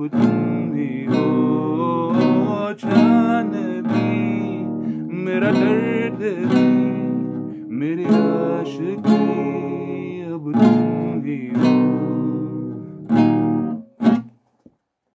अब तुम ही जान भी मेरा दर्द भी मेरी आशिकी अब तुम ही हो।